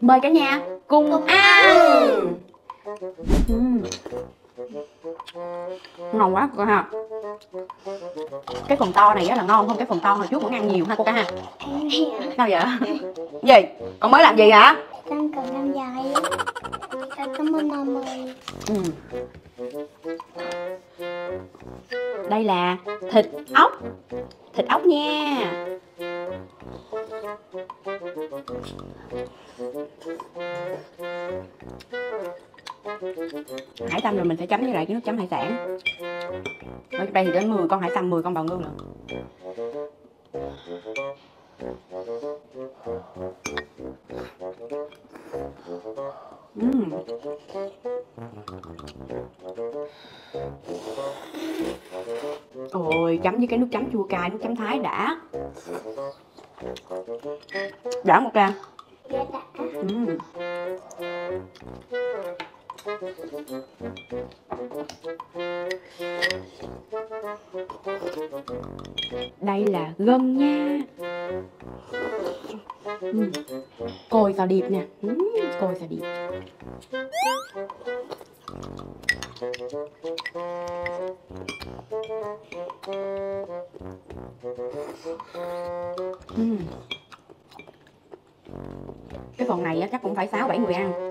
mời cả nhà cùng ăn. Ừm. ngon quá cô ha. Cái phần to này là ngon hơn cái phần to hồi trước vẫn ăn nhiều ha cô ca ha. Sao vậy? Gì? Con mới làm gì hả? Con cần làm dài cảm ơn ơi Ừ. Đây là thịt ốc. Thịt ốc nha Hải tâm rồi mình sẽ chấm với lại cái nước chấm hải sản. Ở đây thì đến 10 con hải tâm 10 con bào ngư nữa. Ừm. Ôi, chấm với cái nước chấm chua cay, nước chấm thái đã. Đã một ca. Dạ đã Ừm. Đây là gân nha. Ừm. Cồi xào điệp nè. Ừm, Cồi xào điệp Ừm. Cái phần này á, chắc cũng phải 6 7 người ăn.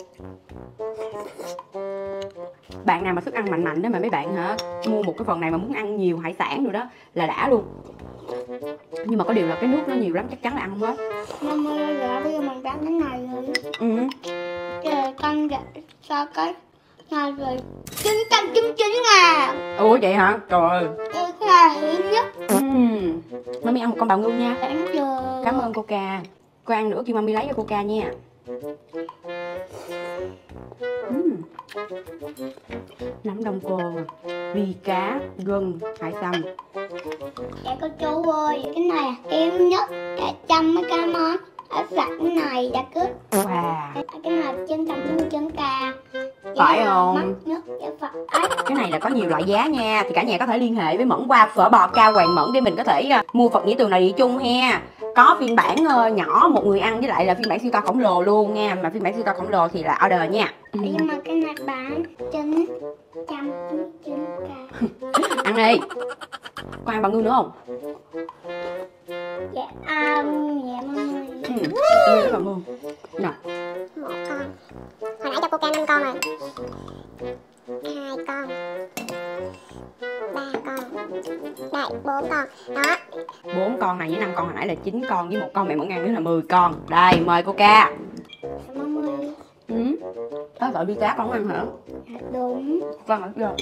Bạn nào mà sức ăn mạnh mạnh đó mà mấy bạn hả mua một cái phần này mà muốn ăn nhiều hải sản rồi đó là đã luôn. Nhưng mà có điều là cái nước nó nhiều lắm chắc chắn là ăn không hết. Mama ơi dạ bây giờ mình bán cái này rồi Ừ. Trời con sao cái này rồi 999 ngàn Ủa vậy hả? Trời ơi. Này hiếm nhất Ừm. Mami ăn một con bào ngư nha. Đáng chờ Cảm ơn Coca. Cô ăn nữa kêu mami lấy cho Coca nha. Ừm. Nấm đông cô, vi cá, gân, hải sâm. Dạ cô chú ơi Cái này hiếm nhất Cả trăm mấy cái món Ở sẵn này đã cướp Wow. Cái này 999 k Phải không? Cái này là có nhiều loại giá nha. Thì cả nhà có thể liên hệ với Mẫn qua phở bò cao hoàng Mẫn Để mình có thể à, mua Phật nhĩ tường này đi chung ha Có phiên bản ờ, nhỏ một người ăn Với lại là phiên bản siêu to khổng lồ luôn nha. Mà phiên bản siêu to khổng lồ thì là order nha. Nhưng mà cái này bán 999 k Ăn đi. Có ăn bào ngư nữa không? Dạ um, Dạ mama Ừ, ăn cái coca năm con rồi. Hai con. Ba con. Đây bốn con. Đó. Bốn con này với năm con hồi nãy là 9 con Với một con. Mẹ Mẫn ăn nữa là 10 con. Đây mời Coca ơi ừ. Đó vợ đi cá con ăn hả? đúng. Con ở chưa?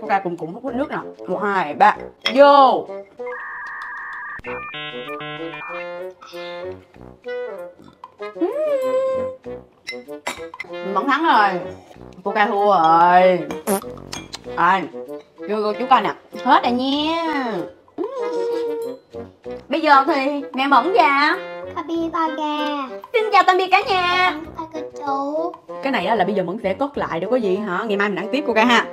Coca cùng cùng hút nước nè một hai ba. Vô. Mẫn thắng rồi. Coca thua rồi. Rồi. Vô vô chú coi nè. Hết rồi nha. Bây giờ thì mẹ Mẫn và capybara Xin chào tạm biệt cả nhà. Bye cô chú cái này á là bây giờ Mẫn sẽ cất lại đâu có gì hả? Ngày mai mình ăn tiếp cô ca ha?